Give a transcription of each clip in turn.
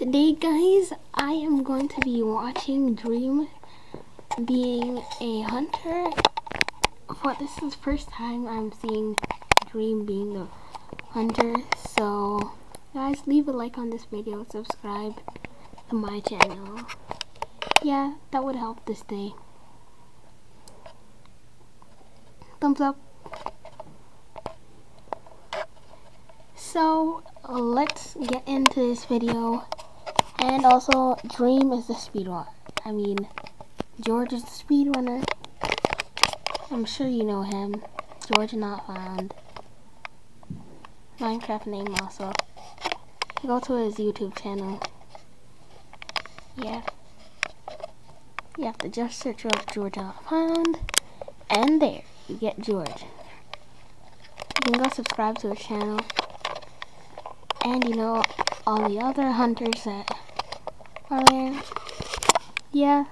Today, guys, I am going to be watching Dream being a hunter. For this is the first time I'm seeing Dream being the hunter. So, guys, leave a like on this video, subscribe to my channel. Yeah, that would help this day. Thumbs up. So, let's get into this video. And also, Dream is the speedrunner. I mean, George is the speedrunner. I'm sure you know him. George not found. Minecraft name also. Go to his YouTube channel. Yeah. You have to just search up George not found. And there, you get George. You can go subscribe to his channel. And you know, all the other hunters that are there. Yeah.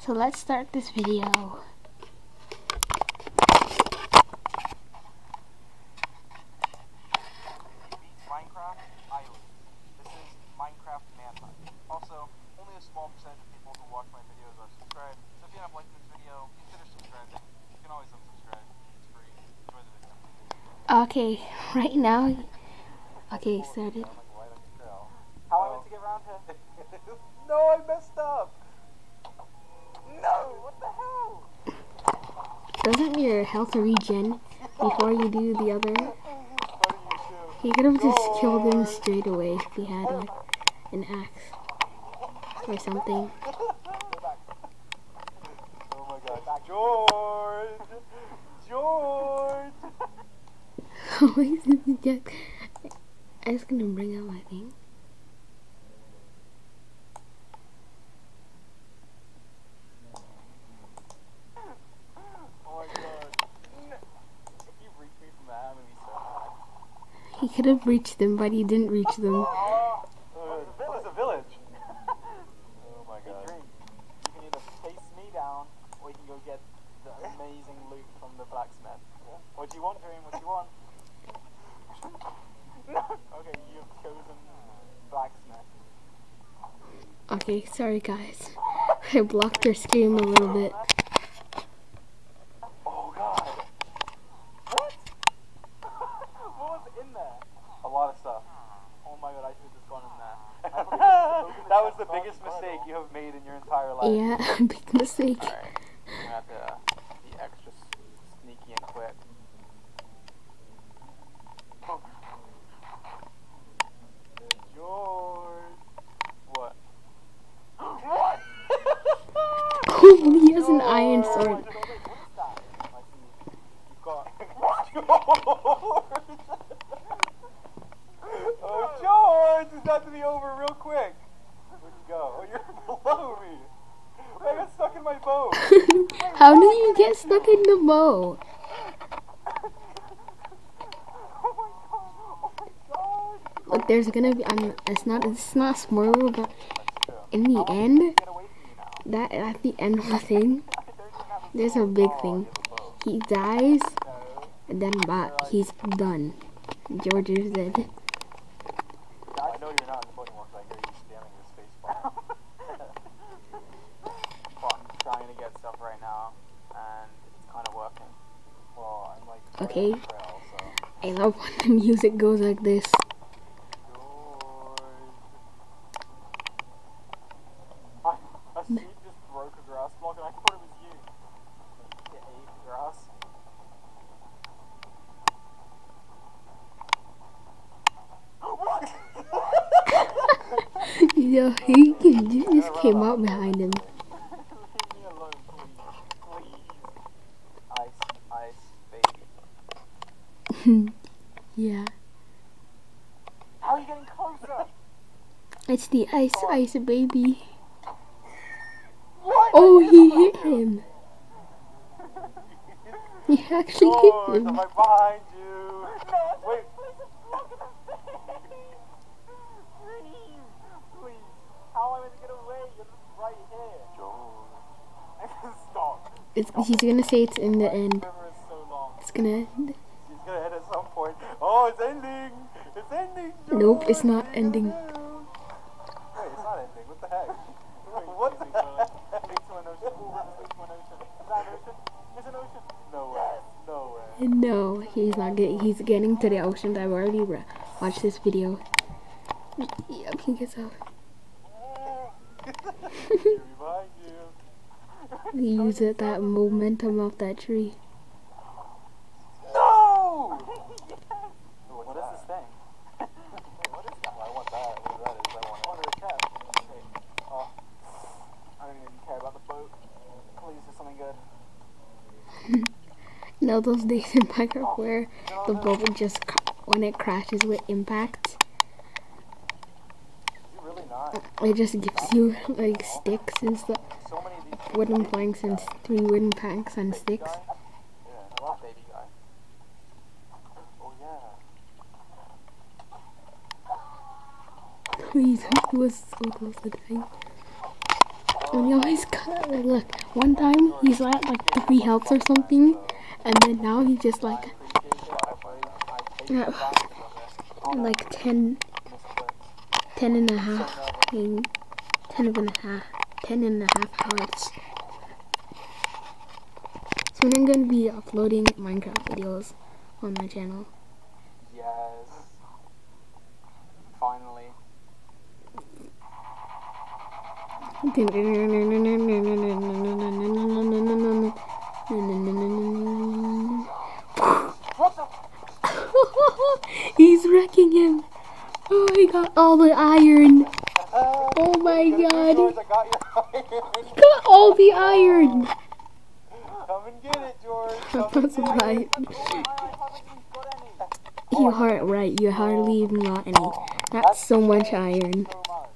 So let's start this video. Minecraft, I. This is Minecraft Manhunt. Also, only a small percentage of people who watch my videos are subscribed. So if you end up liking this video, consider subscribing. You can always unsubscribe. It's free. Enjoy the video. Okay, right now. Okay, started. I'm like right on your trail. How am I meant to get around here? No, I messed up. No, what the hell? Doesn't your health regen before you do the other? You? He could have just killed him straight away if he had like an axe or something. Oh my god. George! George! Always if you get. I was gonna bring out my thing. Oh my god. If you reach me from that, I'm gonna be so mad. He could have reached them, but he didn't reach them. Oh, it's a village. oh my god. You can either chase me down, or you can go get the amazing loot from the blacksmith. What do you want, Dream? What do you want? Okay, you've chosen blacksmith. Okay, sorry guys. I blocked her stream a little bit. Oh god. What? what was in there? A lot of stuff. Oh my god, I should have just gone in there. that was the biggest mistake you have made in your entire life. Yeah, big mistake. Alright. I'm gonna have to uh, be extra s- sneaky and quick. George. What? what? Oh, he has an iron oh. sword. oh, George! It's got to be over real quick. Where'd you go? Oh, you're below me. I got stuck in my boat. How do you get stuck in the bow? Oh my god! Oh my god! Look, there's gonna be. I'm. It's not. It's not spoiler, but in the end, Get away from me now. that at the end of the thing, I don't even have a there's a big thing. you have a bow. He dies, and then but he's done. George is dead. Okay. I know you're not in the boat anymore 'cause I hear you spamming your space bar. but I'm trying to get stuff right now, and it's kind of working. Well, I'm like right on Okay. the trail, so. I love when the music goes like this. George. I, a sheep just broke a grass block, and I thought it was you. It ate the grass. what? Yo, he, he just came out behind him. Leave me alone, please. Please. Ice, ice, baby. Yeah, How are you getting closer? it's the ice, ice baby. What? Oh, he hit him. He actually hit him. It's, he's gonna say it's in the end. It's gonna end. He's gonna end at some point. Oh, it's ending! It's ending! Nope, it's not ending. Wait, it's not ending. What the heck? what the heck? It's an ocean. Is that an ocean? It's an ocean. No way. No way. No, he's not getting. He's getting to the ocean. I've already watched this video. Yeah, I can get out. Here, behind you. He uses that momentum of that tree. No! what is this thing? What is that? Well, I want that. Whatever that is, I want it. A cat. Oh, I don't even care about the boat. Please do something good. You know those days in Minecraft where the boat would just when it crashes with impact, really not. it just gives you like sticks and stuff, So many of these wooden planks and three wooden planks and sticks. Please, he was so close to dying. And he always cut. Look, one time he's at like three health or something, and then now he's just like it. like 10, 10 and a half, 10 and a half, 10 and a half hearts. Soon I'm gonna be uploading Minecraft videos on my channel. Yes. Finally. He's wrecking him. Oh, he got all the iron. Oh my god. Got your iron. He got all the iron. Come and get it, George. That's right. Oh, I haven't even. You are right. You hardly even got any. That's so much iron. So much.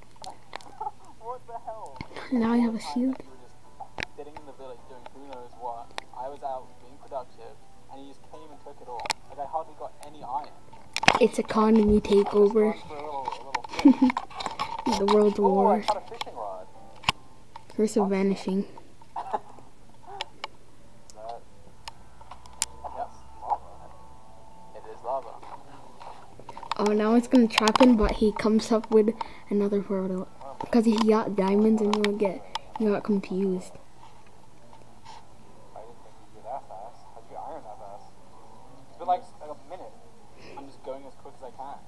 what the hell? Now I have a shield. You were just sitting in the village doing who knows what. I was out being productive, and you just came and took it all. Like I hardly got any iron. It's economy takeover. The world war. caught a fishing. Curse of vanishing. That. Yes, lava. It is lava. Oh, now it's gonna trap him, but he comes up with another portal. Because he got diamonds and you get you got confused. I didn't think you'd go that fast. How'd you get iron that fast? It's been like, like a minute. I'm just going as quick as I can.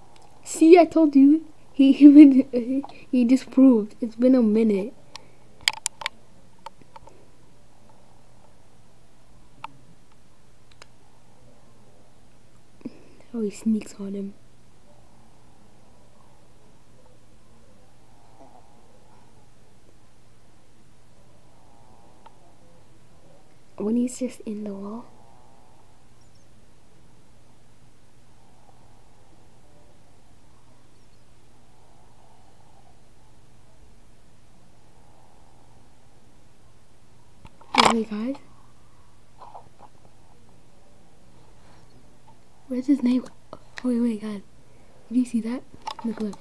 See, I told you. He he would- he disproved. It's been a minute. Oh, he sneaks on him. When he's just in the wall. Wait, guys. Where's his name? Oh, wait, wait, guys. Did you see that? Look, look.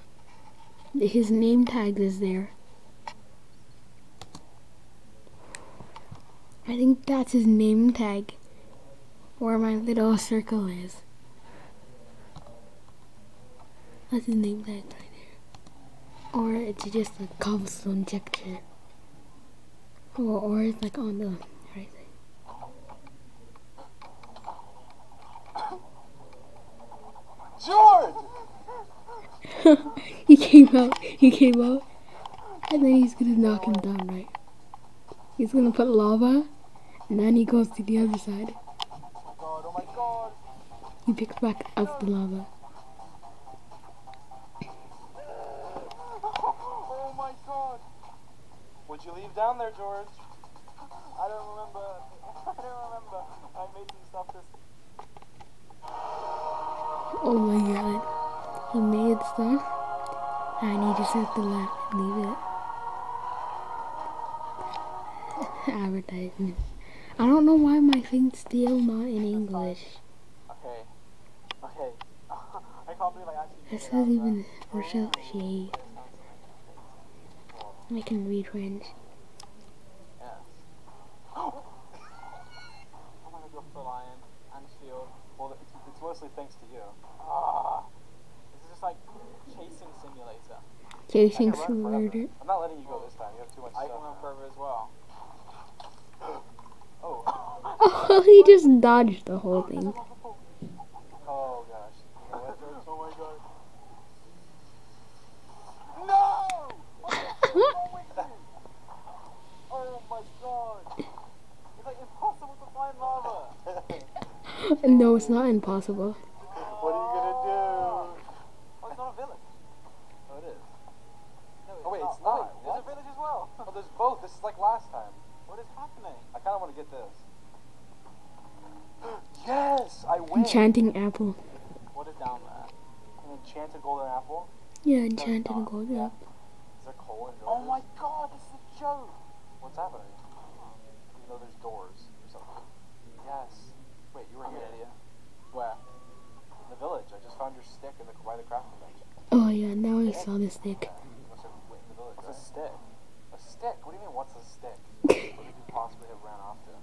His name tag is there. I think that's his name tag. Where my little circle is. That's his name tag right there. Or it's just a cobblestone texture. Or, or it's like on the right George! he came out. He came out. And then he's gonna knock him down, right? He's gonna put lava. And then he goes to the other side. Oh my god, oh my god! He picks back up the lava. Oh my god! What'd you leave down there, George? Made stuff. And he just has to let leave it. Advertisement. I don't know why my thing's still not in English. Okay. Okay. I can't believe I actually. Says out even Rochelle Shea. I can read French. Yes. oh my god, you're full iron and shield. Well, it's, it's mostly thanks to you. Ah. Jason Simulator. I'm not letting you go this time. You have too much I stuff. I can run forever as well. oh. oh, he just dodged the whole oh, thing. Oh, oh my god. No! Oh my god. No, it's not impossible. Both. This is like last time. what is happening? I kind of want to get this. yes, I win. Enchanting apple. What is down there? An enchanted golden apple. Yeah, enchanted gold. Yeah. Is there coal in Oh my god, this is a joke. What's happening? You know, there's doors or something. Yes. Wait, you were here. an idiot. Where? In the village. I just found your stick in the by the crafting bench. Oh yeah, now I saw the stick. You must have went in the village. What's a right? stick? A stick? What do you mean, what's a stick? what could you possibly have ran off to?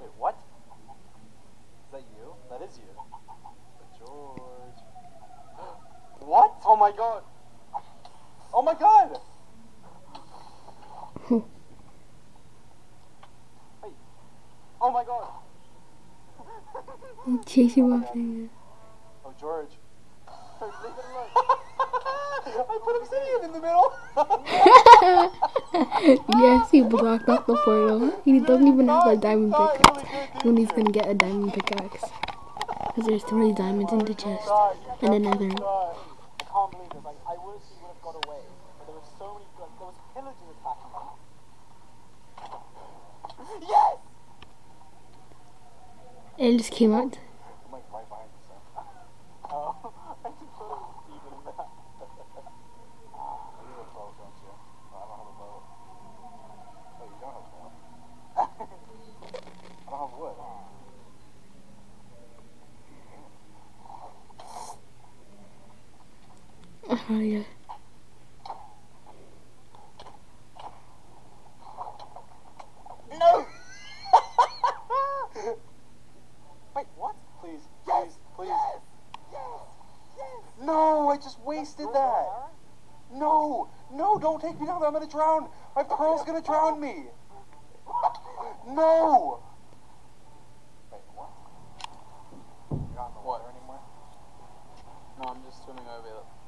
Wait, what? Is that you? That is you. But George. what? Oh my god! Oh my god! Wait. Oh my god! I'm chasing my finger. Oh, George. Leave it alone. I put obsidian in the middle. yes, he blocked off the portal. He doesn't even have a diamond pickaxe. When he's gonna get a diamond pickaxe. Because there's three diamonds in the chest. And another. die. I can't believe this. Like, I wish he would have got away. But there were so many, like, there was pillagers attacking him. Yes! It just came out. I'm like right behind you, son. Oh, I just thought it was Steven in that. Ah, you have a bow, don't you? No, I don't have a bow. Oh, you don't have a bow? I don't have wood. Oh yeah. No! Wait, what? Please, please, please. Yes! Yes! No, I just wasted that. No, no, don't take me down. I'm gonna drown. My pearl's gonna drown me. No. Wait, what? You're not in the water anymore? No, I'm just swimming over to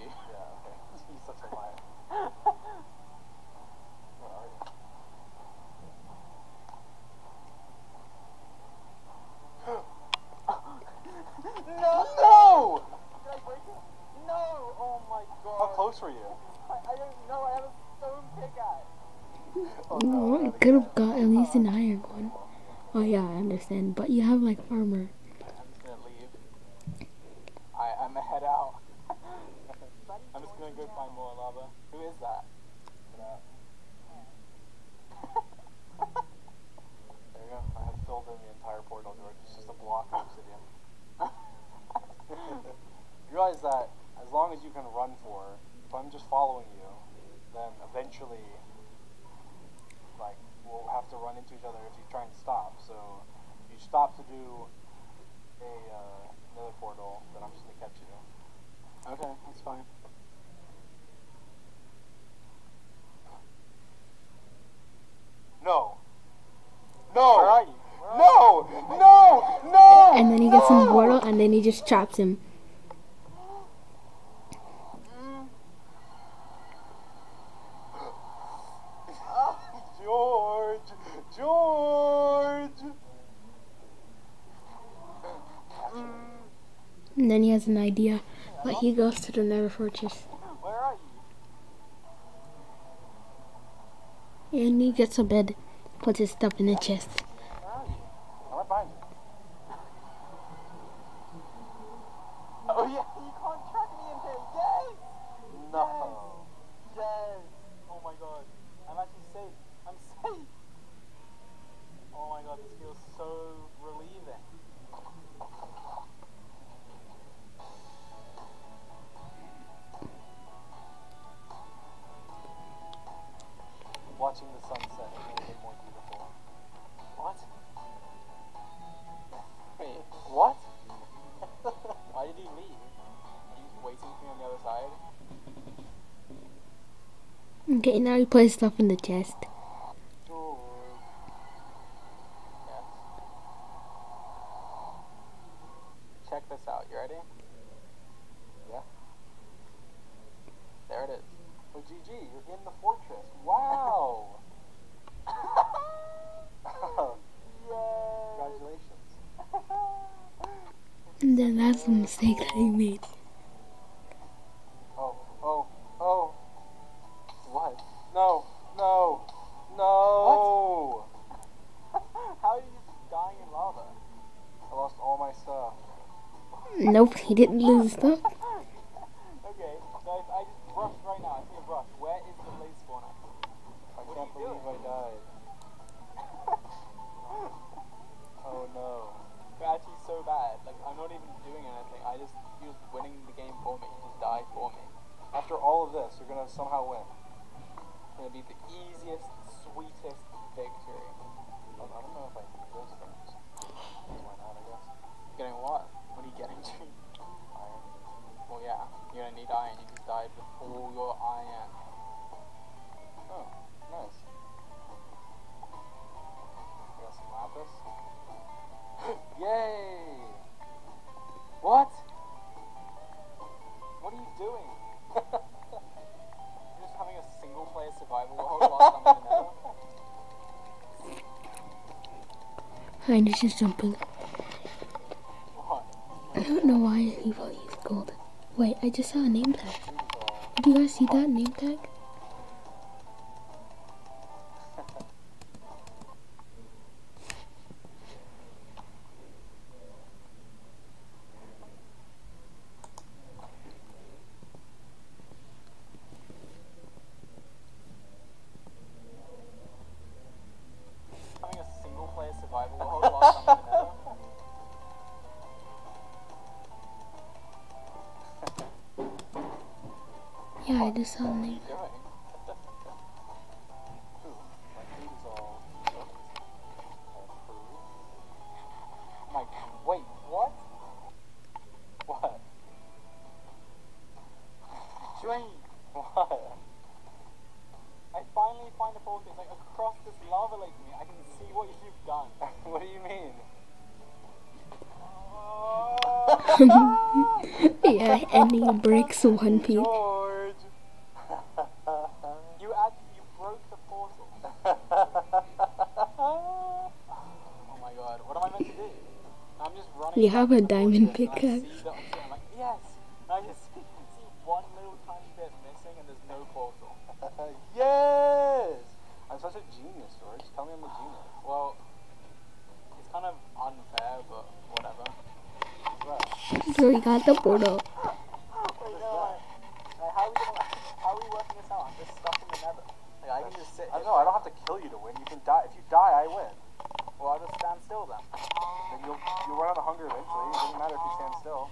you. Yeah, okay. You're such a liar. Where are you? no! No! Did I break it? No! Oh my god. How close were you? I, I don't know. I have a stone pickaxe. Oh, No, not I could have got at least an iron one. Oh yeah, I understand. But you have like armor. I'm just gonna leave. I, I'm gonna head out. I'm just gonna go find more lava. Who is that? There you go. I have filled in the entire portal, George. It's just a block of obsidian. you realize that as long as you can run for, if I'm just following you, then eventually, like, we'll have to each other if you try and stop. So, if you stop to do a uh, another portal, then I'm just gonna catch you. Okay, that's fine. No. No. Where are you? Where are No! No! No! And then he gets in the portal and then he just traps him. George! George! And then he has an idea. But he goes to the Nether Fortress. you? Where are you? And he gets a bed. Puts his stuff in the chest. Where are you? I'm right behind you. Oh yeah, you can't track me in here. Yes! No. Yes! Oh my god. I'm actually safe. I'm safe! Oh my god, this feels so relieving. Now he puts stuff in the chest. George. Yes. Check this out. You ready? Yeah. There it is. Oh, GG, you're in the fortress. Wow! Yay! Congratulations. then that's the mistake that he made. Oh, oh, oh. What? No, no, no. How are you just dying in lava? I lost all my stuff. Nope, he didn't lose them. And he's just jumping. I don't know why he thought he's gold. Wait, I just saw a name tag. Did you guys see that name tag? Dwayne, What? I finally find a portal. It's like across this lava lake to me. I can see what you've done. what do you mean? yeah, and he breaks one piece. George! You add, you broke the portal. Oh my god, what am I meant to do? I'm just running. You have a back to the diamond portal and I pickaxe. see the obsidian, I'm like, yes! And I just see one little tiny bit missing and there's no portal. yes! I'm such a genius, George. Tell me I'm a genius. Well, it's kind of unfair, but whatever. What's that? So we got the portal. Wait, no, like, like, how are we gonna, how are we working this out? I'm just stuck in the nether. Like, I can just sit I here don't know, I don't have to kill you to win. You can die. If you die, I win. Well, I'll just stand still then. Then you'll, you'll run out of hunger eventually. It doesn't matter if you stand still.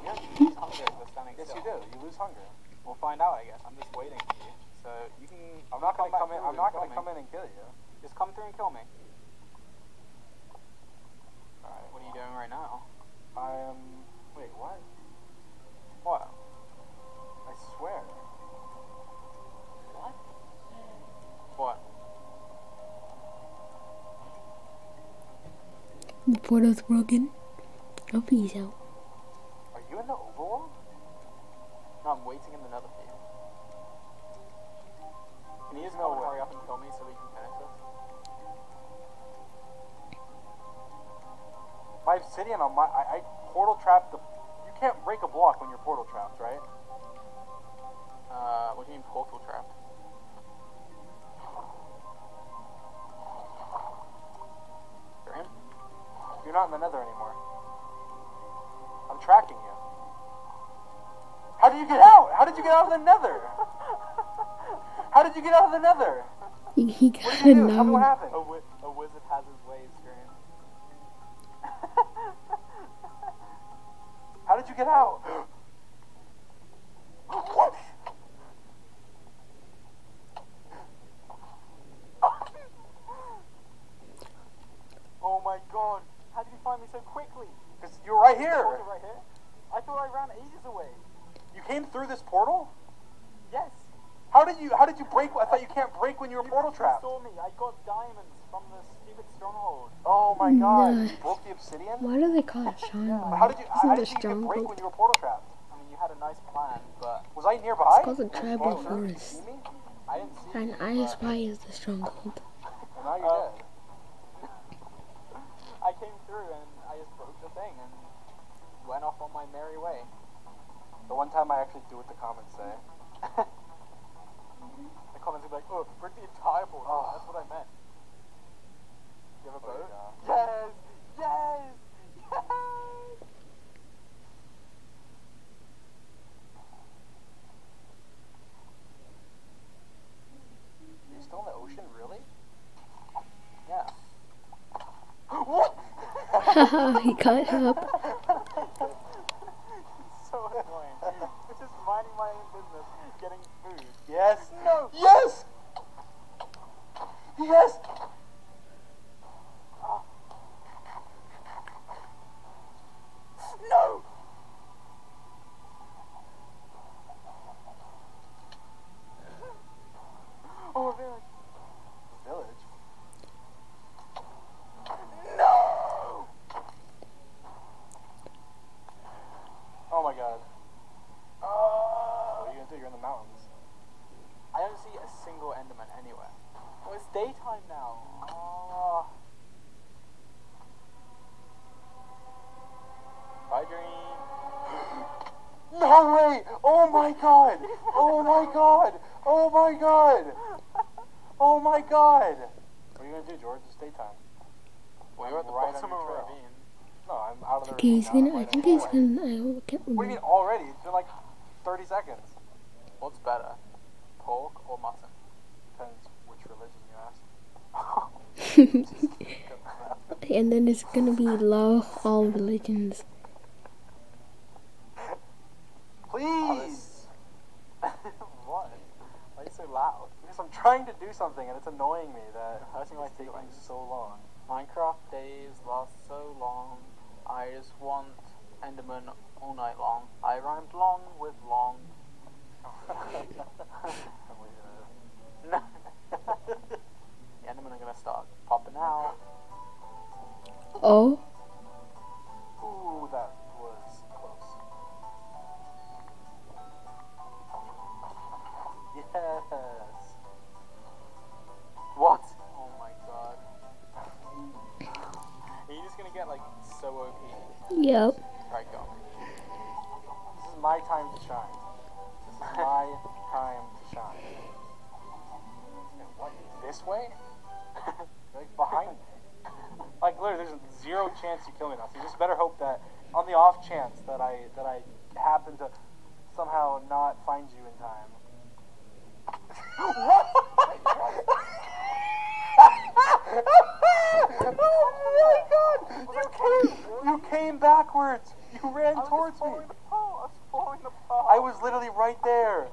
You don't lose hunger if you're standing Yes, still. you do. You lose hunger. We'll find out, I guess. I'm just waiting for you. So you can. I'm not gonna back come in. I'm and not kill gonna come in and kill you. Just come through and kill me. Alright. What are you doing right now? I am. Wait, what? What? I swear. What? What? The portal's broken. Oh, peace out. Are you in the overworld? No, I'm waiting in the nether for. Can you just No come hurry up and kill me so we can finish this? My obsidian on my. I, I portal trapped the. You can't break a block when you're portal trapped, right? Uh, what do you mean portal trapped? You're in? You're not in the nether anymore. I'm tracking you. How did you get out? How did you get out of the nether? How did you get out of the nether? He, he What got did you do? Tell me what happened. A, wi- a wizard has his get out? oh my god! How did you find me so quickly? Because you were right here. right here? I thought I ran ages away. You came through this portal? Yes. How did you? How did you break? I thought you can't break when you're You- portal you trapped. saw me. I got diamonds from the stupid stronghold. Oh my god! No. You broke the obsidian. Why do they call it But stronghold? How did you? Isn't How did you even break when you were portal trapped? I mean, you had a nice plan, but Was I nearby? It's called the tribal? Forest. I didn't see And you. I but is the stronghold. And now you're Uh, dead. I came through and I just broke the thing and went off on my merry way. The one time I actually do what the comments say. The comments be like, oh, break the entire boat. Oh. That's what I meant. You have a boat? yeah. Uh, yes! Yes! Yes! Are you still in the ocean, really? Yeah. what? he cut up. so annoying. It's just minding my own business, getting food. Yes. No! Yes. Yes. No! oh, village. Village. No! Oh my god. What Oh. are you gonna do? You're in the mountains. I don't see a single Enderman anywhere. Oh, it's daytime now. Oh. Bye, dream. No way! Oh my god! Oh my god! Oh my god! Oh my god! What are you gonna do, George? It's daytime. Well, you're at the Right on bottom your of a trail. ravine. No, I'm out of the Okay, he's gonna. I think he's gonna. I can't What do you mean already? It's been like 30 seconds. What's better, pork or mutton? Depends which religion you ask. and then it's gonna be love all religions. Please! what? Why are you so loud? Because I'm trying to do something and it's annoying me that my it's taking so long. Minecraft days last so long. I just want Enderman all night long. I rhymed long with long. No. the Endermen are gonna start popping out. Oh, so OP? yep. Right, go. This is my time to shine. This is my time to shine. And what? This way? like behind me. Like literally, there's zero chance you kill me now. So you just better hope that, on the off chance that I that I happen to somehow not find you in time. what? oh my god! You came, you came backwards. You ran towards me. I was following the path. I was literally right there.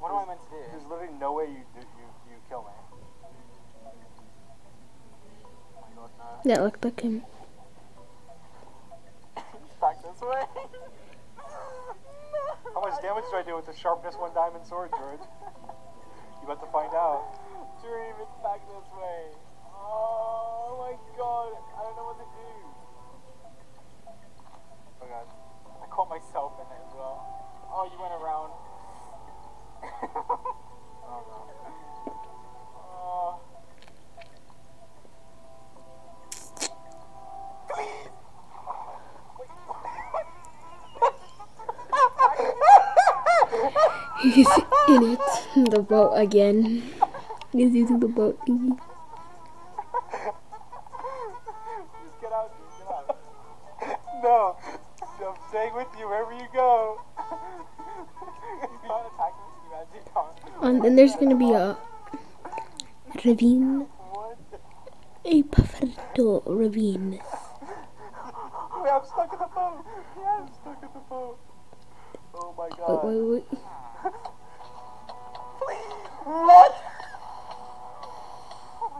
What am I meant to do? There's literally no way you do, you you kill me. Oh my god, no. That looked like him. Back this way. How much damage do I do with the sharpness one diamond sword, George? You about to find out. Dream, it's back this way. Oh, you went around. Oh no. oh. He's in it. The boat again. He's using the boat thingy. Just get out, get out. No. I'm staying with you wherever you go. Um, and then there's gonna be a ravine. A perfecto ravine. Wait, I'm stuck in the boat. Yeah, I'm stuck in the boat. Oh my Wait, god. wait, wait. What? Oh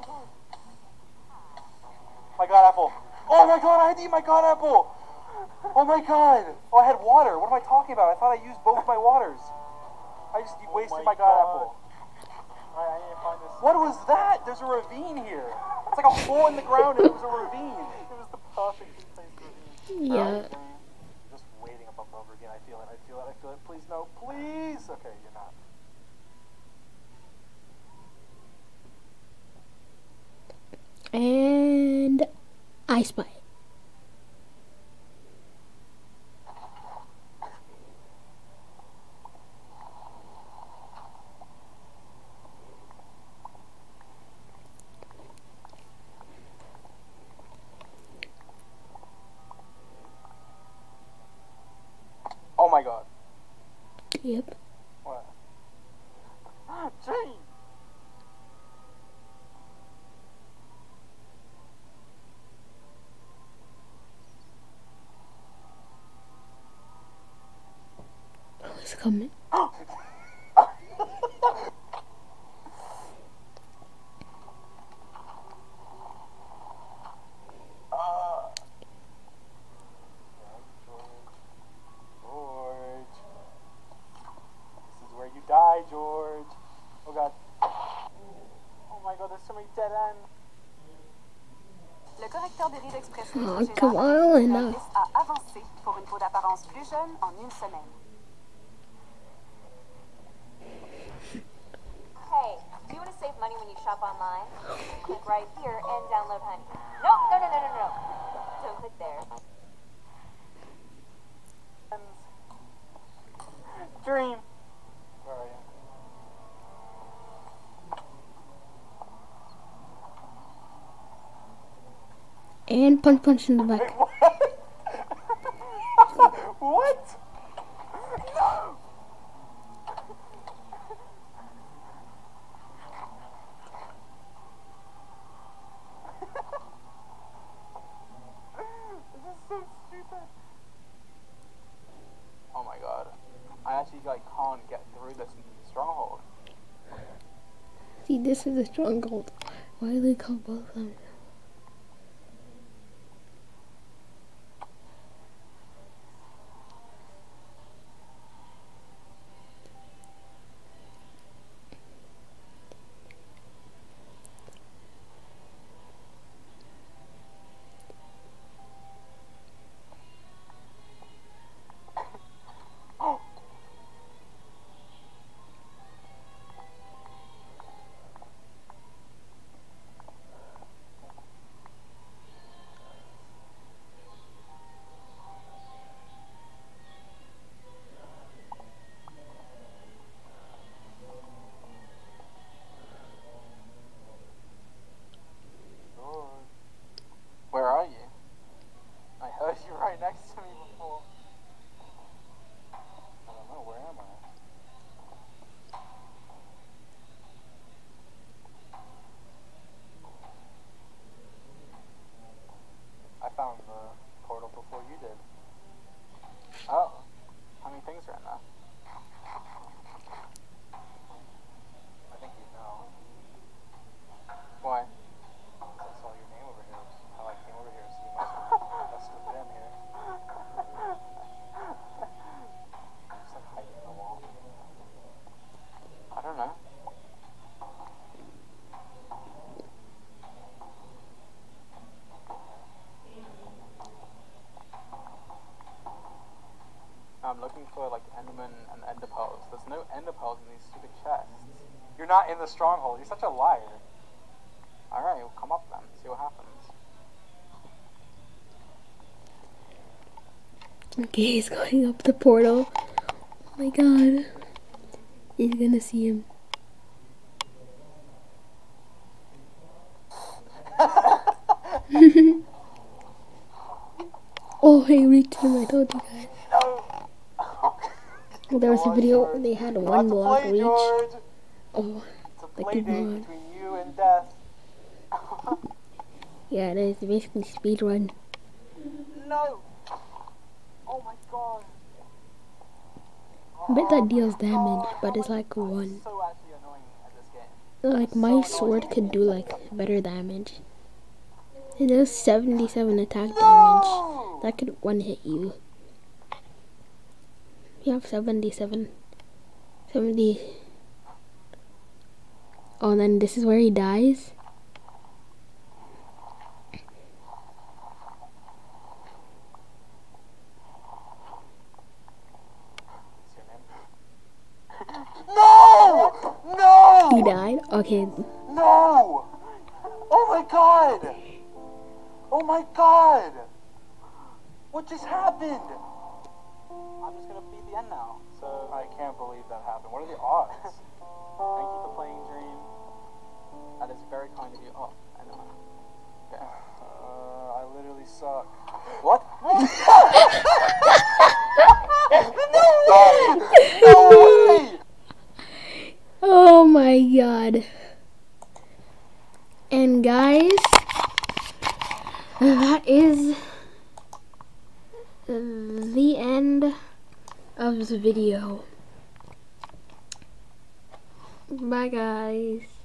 my god apple. Oh my god, I had to eat my god apple. Oh my god. Oh, I had water. What am I talking about? I thought I used both my waters. I just oh wasted Oh my my, god, God. apple. Alright, I need to find this. What was that? There's a ravine here. It's like a hole in the ground and it was a ravine. It was the perfect place for me. Yeah. Just waiting up above again. I feel it. I feel it. I feel it. Please no. Please. Okay, you're not. And I spy. it. Yep. What? Dream! Oh, it's coming. Uh, George. George. This is where you die, George. Oh god. oh my god, there's so many dead ends. Le correcteur de rides express Oh, Neutrogena come on, est à avancer pour une peau d'apparence plus jeune en une semaine. Hey, do you want to save money when you shop online? Click right here and download Honey. No, no, no, no, no, no. Don't click there. Dream! And punch punch in the back. what? No! this is so stupid. Oh my god. I actually like can't get through this stronghold. See, this is a stronghold. Why do they call both of them? Next to me before. I don't know, where am I? I found the portal before you did. Oh. How many things are in there? I think you know. Why? I saw your name over here. How I came over here, so you must have must have been here. Just like hiding in the wall. I don't know. I'm looking for like Enderman and Ender pearls. There's no Ender pearls in these stupid chests. You're not in the stronghold. You're such a liar. Alright, we'll come up then, see what happens. Okay, he's going up the portal. Oh my god. He's gonna see him. oh, hey, reached him. I told you guys. There was a video where they had one block play, reach. George. Oh, It's a Like play a date mod. between you and death. yeah, it is basically speed run. No! Oh my god! I bet that oh deals Oh damage, but it's like one. So actually annoying at this game. Like my sword could do like better damage. It does 77 attack damage. That could one hit you. You have 77. 70. Oh, and then this is where he dies. What's your name? No! No! He died. Okay. No! Oh my god! Oh my god! What just happened? I'm just gonna beat the end now. So, I can't believe that happened. What are the odds? thank you for playing Dream. That is very kind of you. Oh, I know. Okay. Uh, I literally suck. What? No way! No my god. And guys, that is the end of the video. Bye guys.